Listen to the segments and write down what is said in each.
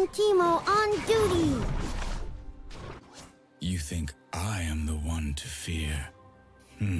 On duty! You think I am the one to fear? Hmm.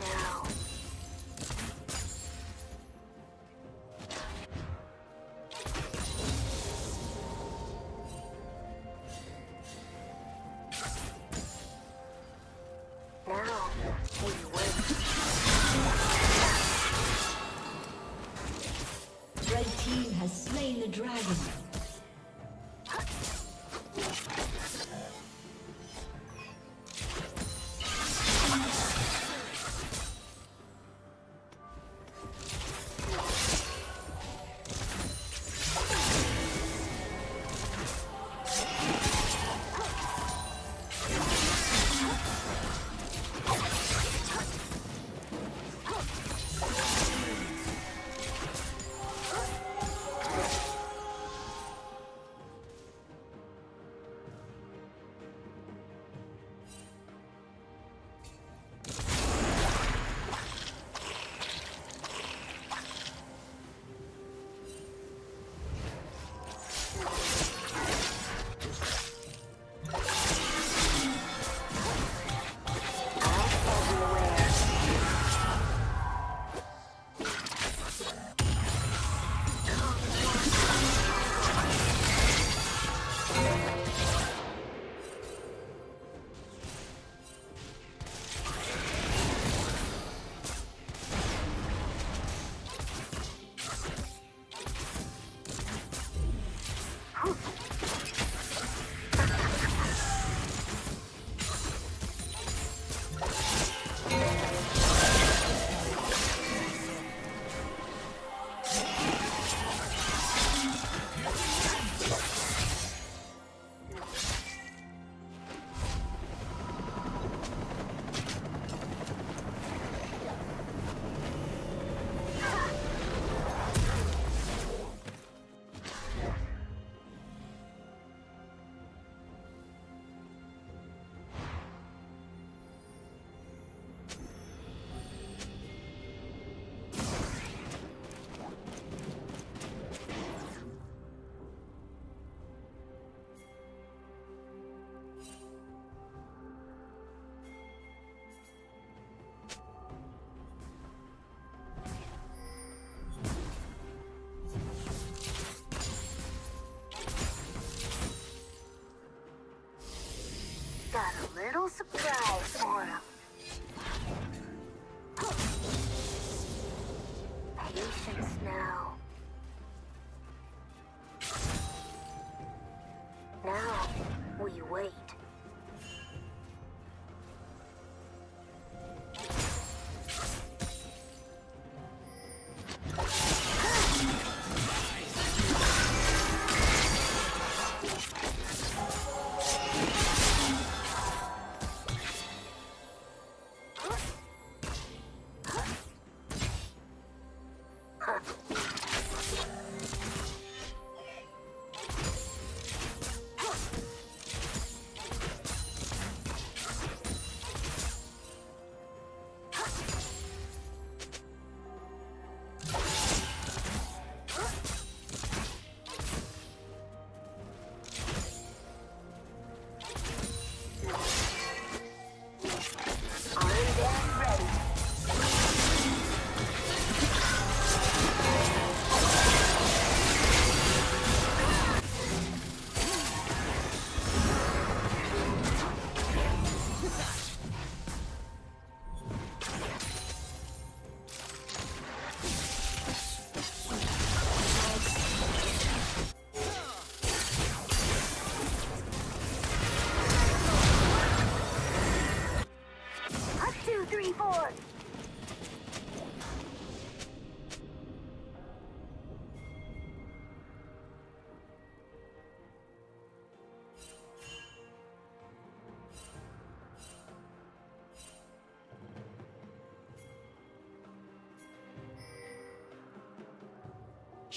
Dragon. Surprise for him.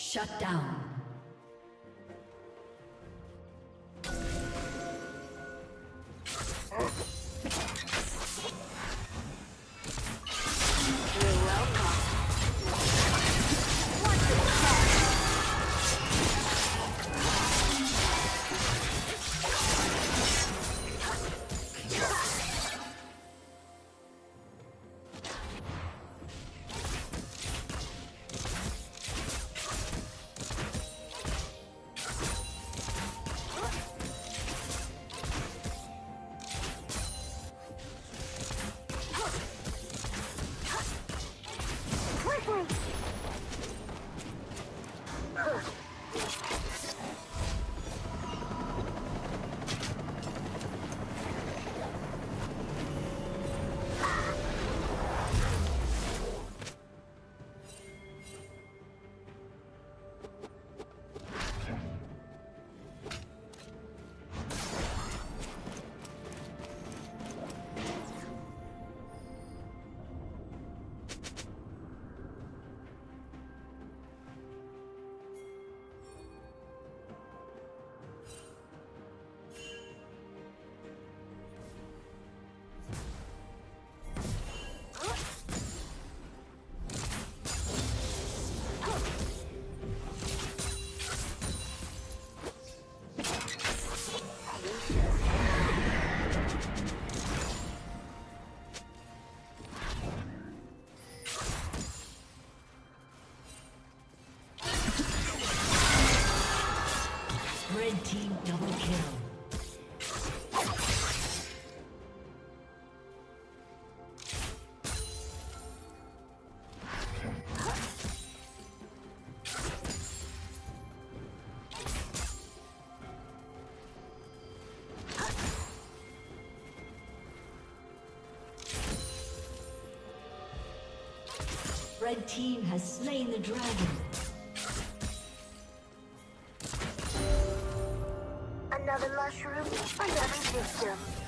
Shut down. Red team has slain the dragon. Another mushroom, another victim.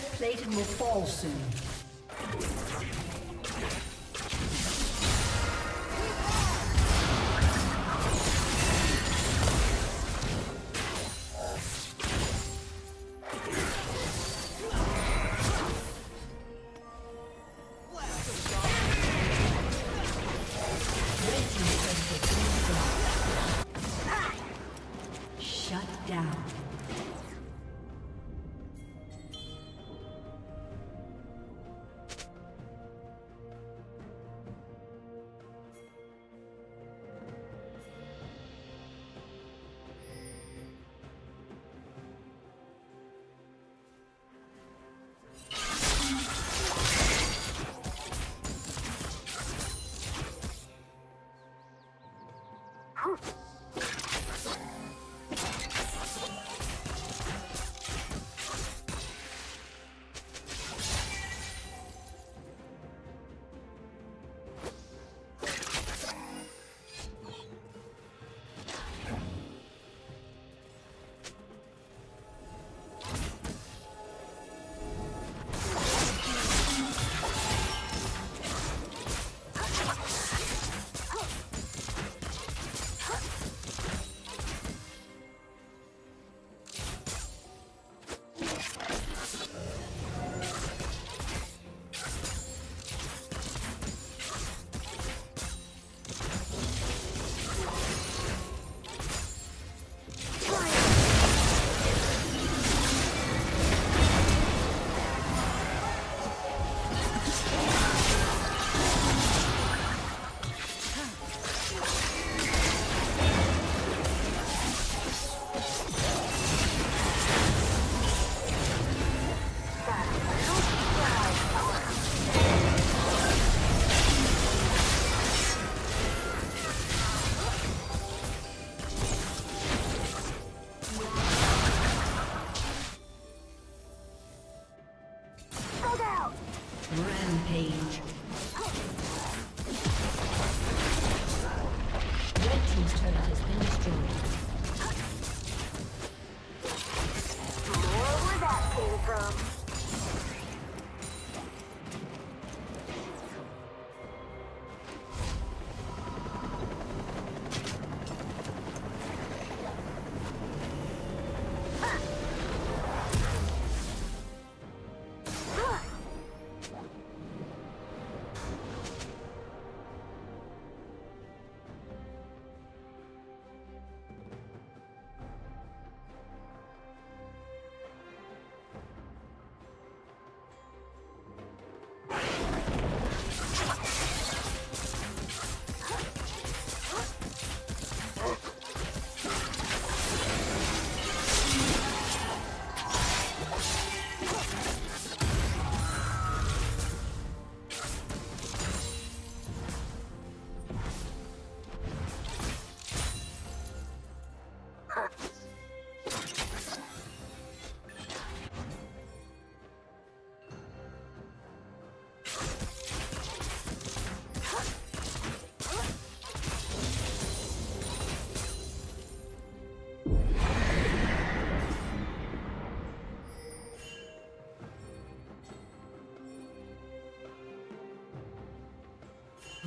Turret plating will fall soon.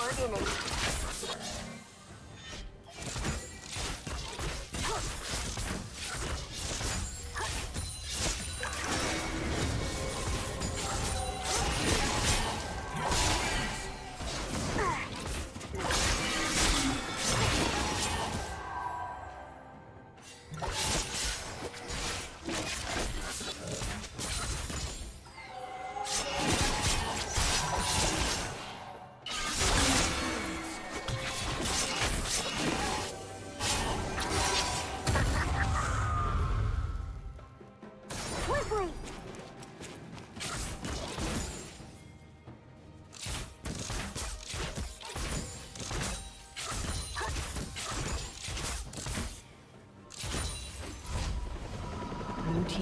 coordinates.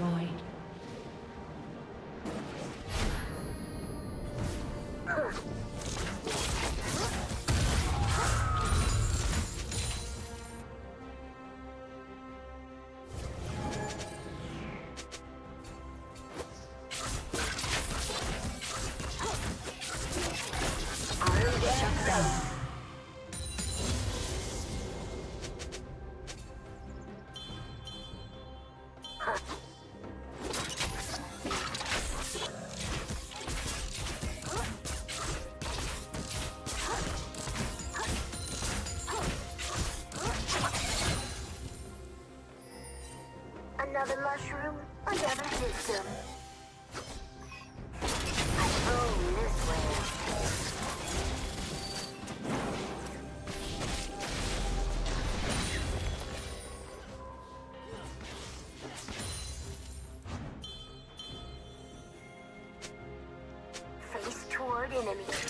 Destroyed. económicas.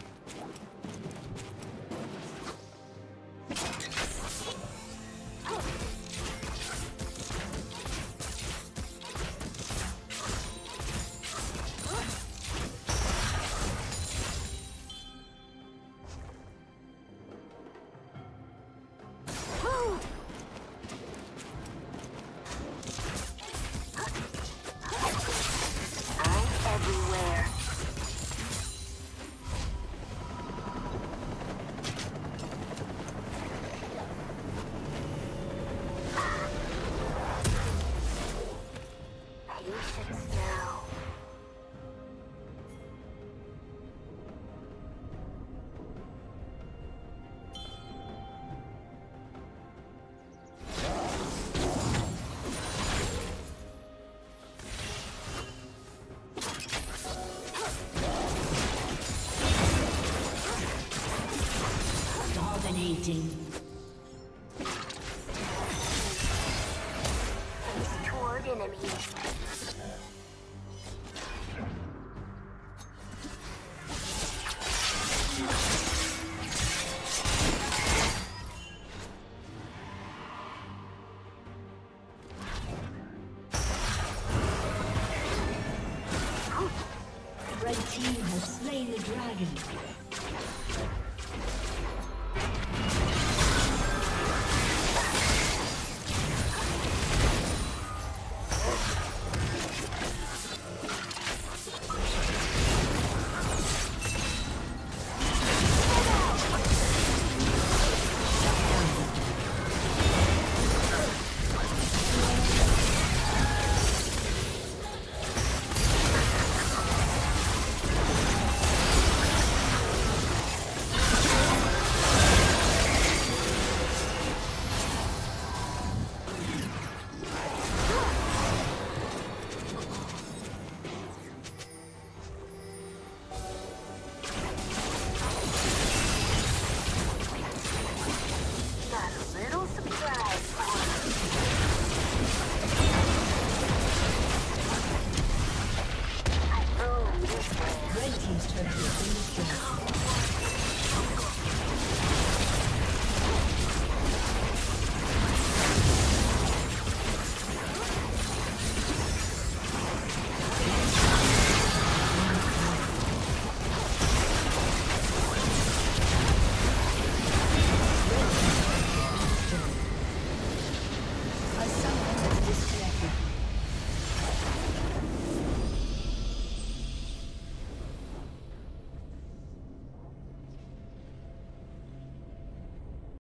Dominating.